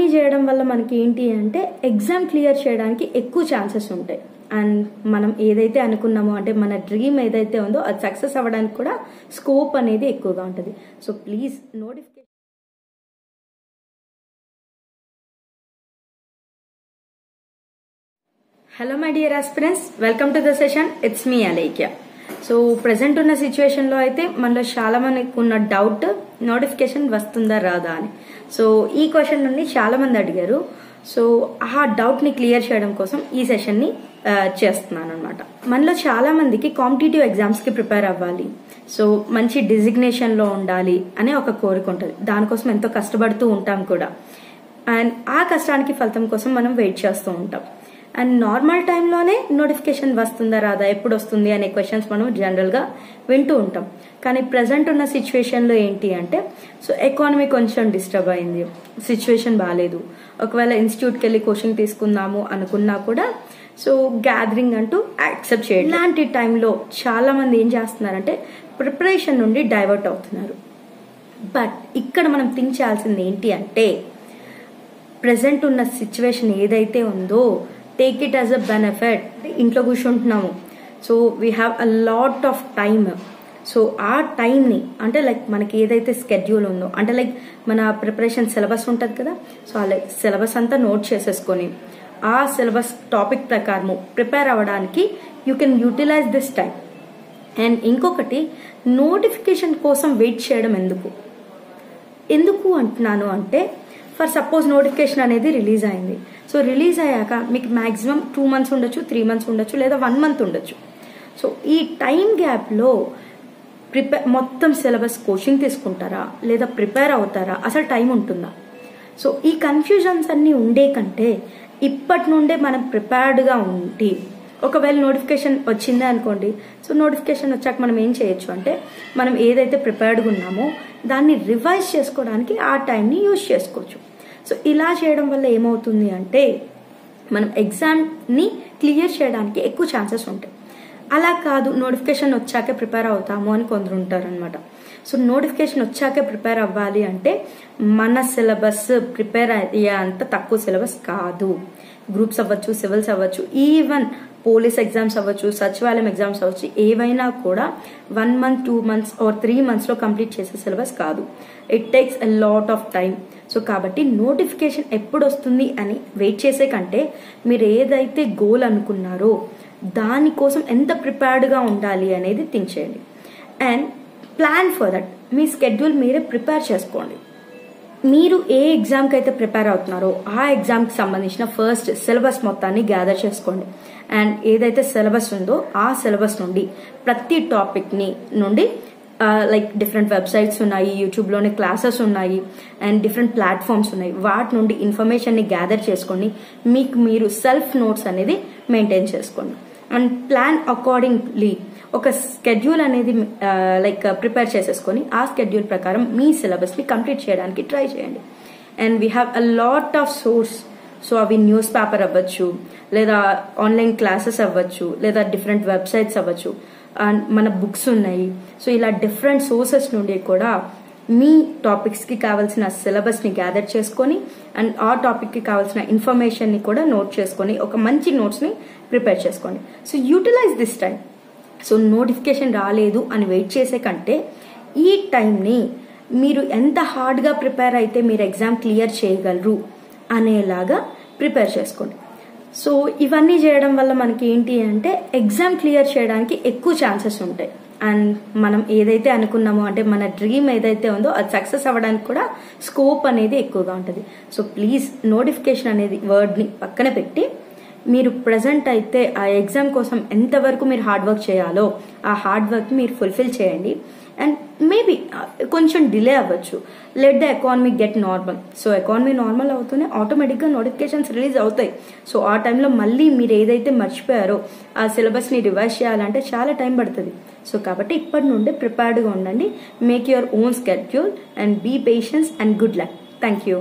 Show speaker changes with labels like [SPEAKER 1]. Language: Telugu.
[SPEAKER 1] ఇవన్నీ చేయడం వల్ల మనకి ఏంటి అంటే ఎగ్జామ్ క్లియర్ చేయడానికి ఎక్కువ ఛాన్సెస్ ఉంటాయి. అండ్ మనం ఏదైతే అనుకున్నామో అంటే మన డ్రీమ్ ఏదైతే ఉందో అది సక్సెస్ అవ్వడానికి కూడా స్కోప్ అనేది ఎక్కువగా ఉంటుంది. So please notification hello my dear aspirants welcome to the session it's me Alekhya so present ఉన్న సిచ్యువేషన్లో అయితే మనలో చాలా మందికి ఉన్న డౌట్ నోటిఫికేషన్ వస్తుందా రాదా అని. సో ఈ క్వశ్చన్ నుండి చాలా మంది అడిగారు. సో ఆ డౌట్ని క్లియర్ చేయడం కోసం ఈ సెషన్ని చేస్తున్నాను అనమాట మనలో చాలా మందికి కాంపిటేటివ్ ఎగ్జామ్స్కి ప్రిపేర్ అవ్వాలి. సో మంచి డిజిగ్నేషన్లో ఉండాలి అనే ఒక కోరిక ఉంటుంది. దానికోసం ఎంతో కష్టపడుతూ ఉంటాం కూడా. అండ్ ఆ కష్టానికి ఫలితం కోసం మనం వెయిట్ చేస్తూ ఉంటాం. అండ్ నార్మల్ టైంలోనే నోటిఫికేషన్ వస్తుందా రాదా ఎప్పుడు వస్తుంది అనే క్వశ్చన్స్ మనం జనరల్గా వింటూ ఉంటాం. కానీ ప్రజెంట్ ఉన్న సిచ్యువేషన్లో ఏంటి అంటే సో ఎకానమీ కొంచెం డిస్టర్బ్ అయింది. సిచ్యువేషన్ బాగాలేదు ఒకవేళ ఇన్స్టిట్యూట్కి వెళ్ళి కోచింగ్ తీసుకుందాము అనుకున్నా కూడా సో గ్యాదరింగ్ అంటూ యాక్సెప్ట్ చేయండి ఇలాంటి టైంలో చాలా మంది ఏం చేస్తున్నారంటే ప్రిపరేషన్ నుండి డైవర్ట్ అవుతున్నారు. బట్ ఇక్కడ మనం థింక్ చేయాల్సింది ఏంటి అంటే ప్రజెంట్ ఉన్న సిచ్యువేషన్ ఏదైతే ఉందో take it as a benefit ఇంట్లో కూర్చుంటున్నాము. So we have a lot of time so ఆ టైంని అంటే లైక్ మనకి ఏదైతే స్కెడ్యూల్ ఉందో అంటే లైక్ మన ప్రిపరేషన్ సిలబస్ ఉంటుంది కదా సో ఆ లైక్ సిలబస్ అంతా నోట్ చేసేసుకొని ఆ సిలబస్ టాపిక్ ప్రకారము ప్రిపేర్ అవ్వడానికి you can utilise this time and ఇంకొకటి నోటిఫికేషన్ కోసం వెయిట్ చేయడం ఎందుకు? ఎందుకు అంటున్నాను అంటే ఫర్ సపోజ్ నోటిఫికేషన్ అనేది రిలీజ్ అయింది. సో రిలీజ్ అయ్యాక మీకు మాక్సిమం టూ మంత్స్ ఉండొచ్చు త్రీ మంత్స్ ఉండొచ్చు లేదా వన్ మంత్ ఉండొచ్చు. సో ఈ టైం గ్యాప్లో ప్రిపేర్ మొత్తం సిలబస్ కోచింగ్ తీసుకుంటారా? లేదా ప్రిపేర్ అవుతారా? అసలు టైం ఉంటుందా? సో ఈ కన్ఫ్యూజన్స్ అన్నీ ఉండే కంటే ఇప్పటి నుండే మనం ప్రిపేర్డ్గా ఉండి ఒకవేళ నోటిఫికేషన్ వచ్చిందే అనుకోండి సో నోటిఫికేషన్ వచ్చాక మనం ఏం చేయొచ్చు అంటే మనం ఏదైతే ప్రిపేర్డ్గా ఉన్నామో దాన్ని రివైజ్ చేసుకోవడానికి ఆ టైంని యూజ్ చేసుకోవచ్చు. సో ఇలా చేయడం వల్ల ఏమవుతుంది అంటే మనం ఎగ్జామ్ని క్లియర్ చేయడానికి ఎక్కువ ఛాన్సెస్ ఉంటాయి. అలా కాదు నోటిఫికేషన్ వచ్చాకే ప్రిపేర్ అవుతాము అని కొందరు ఉంటారు అనమాట సో నోటిఫికేషన్ వచ్చాకే ప్రిపేర్ అవ్వాలి అంటే మన సిలబస్ ప్రిపేర్ అయ్యే అంత తక్కువ సిలబస్ కాదు. గ్రూప్స్ అవ్వచ్చు సివిల్స్ అవ్వచ్చు ఈవెన్ పోలీస్ ఎగ్జామ్స్ అవ్వచ్చు సచివాలయం ఎగ్జామ్స్ అవ్వచ్చు ఏవైనా కూడా one month two months or three మంత్స్లో కంప్లీట్ చేసే సిలబస్ కాదు. It takes a lot of time so కాబట్టి నోటిఫికేషన్ ఎప్పుడు వస్తుంది అని వెయిట్ చేసే కంటే మీరు ఏదైతే గోల్ అనుకున్నారో దానికోసం ఎంత ప్రిపేర్డ్గా ఉండాలి అనేది థింక్ చేయండి. అండ్ ప్లాన్ ఫర్ దట్ మీ స్కెడ్యూల్ మీరే ప్రిపేర్ చేసుకోండి. మీరు ఏ ఎగ్జామ్కి అయితే ప్రిపేర్ అవుతున్నారో ఆ ఎగ్జామ్కి సంబంధించిన ఫస్ట్ సిలబస్ మొత్తాన్ని గ్యాదర్ చేసుకోండి. అండ్ ఏదైతే సిలబస్ ఉందో ఆ సిలబస్ నుండి ప్రతి టాపిక్ని నుండి లైక్ డిఫరెంట్ వెబ్సైట్స్ ఉన్నాయి యూట్యూబ్లోనే క్లాసెస్ ఉన్నాయి అండ్ డిఫరెంట్ ప్లాట్ఫామ్స్ ఉన్నాయి. వాటి నుండి ఇన్ఫర్మేషన్ని గ్యాదర్ చేసుకొని మీకు మీరు సెల్ఫ్ నోట్స్ అనేది మెయింటైన్ చేసుకోండి. అండ్ ప్లాన్ అకార్డింగ్లీ ఒక స్కెడ్యూల్ అనేది లైక్ ప్రిపేర్ చేసేసుకొని ఆ స్కెడ్యూల్ ప్రకారం మీ సిలబస్ని కంప్లీట్ చేయడానికి ట్రై చేయండి. And we have a lot of source so అవి న్యూస్ పేపర్ అవ్వచ్చు లేదా ఆన్లైన్ క్లాసెస్ అవ్వచ్చు లేదా డిఫరెంట్ వెబ్సైట్స్ అవ్వచ్చు. మన బుక్స్ ఉన్నాయి. సో ఇలా డిఫరెంట్ సోర్సెస్ నుండి కూడా మీ టాపిక్స్కి కావాల్సిన సిలబస్ని గ్యాదర్ చేసుకొని అండ్ ఆ టాపిక్కి కావాల్సిన ఇన్ఫర్మేషన్ని కూడా నోట్ చేసుకొని ఒక మంచి నోట్స్ని ప్రిపేర్ చేసుకోండి. So utilise this time. So notification రాలేదు అని వెయిట్ చేసే కంటే ఈ టైంని మీరు ఎంత హార్డ్గా ప్రిపేర్ అయితే మీరు ఎగ్జామ్ క్లియర్ చేయగలరు అనేలాగా ప్రిపేర్ చేసుకోండి. సో ఇవన్నీ చేయడం వల్ల మనకి ఏంటి అంటే ఎగ్జామ్ క్లియర్ చేయడానికి ఎక్కువ ఛాన్సెస్ ఉంటాయి. అండ్ మనం ఏదైతే అనుకున్నామో అంటే మన డ్రీమ్ ఏదైతే ఉందో అది సక్సెస్ అవ్వడానికి కూడా స్కోప్ అనేది ఎక్కువగా ఉంటుంది. సో ప్లీజ్ నోటిఫికేషన్ అనేది వర్డ్ని పక్కన పెట్టి మీరు ప్రజెంట్ అయితే ఆ ఎగ్జామ్ కోసం ఎంతవరకు మీరు హార్డ్ వర్క్ చేయాలో ఆ హార్డ్ వర్క్ మీరు ఫుల్ఫిల్ చేయండి. అండ్ మేబీ uh, కొంచెం డిలే అవ్వచ్చు. Let the economy get normal so economy normal అవుతూనే ఆటోమేటిక్గా నోటిఫికేషన్స్ రిలీజ్ అవుతాయి. సో ఆ టైంలో మళ్ళీ మీరు ఏదైతే మర్చిపోయారో ఆ సిలబస్ని రివైజ్ చేయాలంటే చాలా టైం పడుతుంది. సో కాబట్టి ఇప్పటి నుండి ప్రిపేర్డ్గా ఉండండి. Make your own schedule and be patience and good luck thank you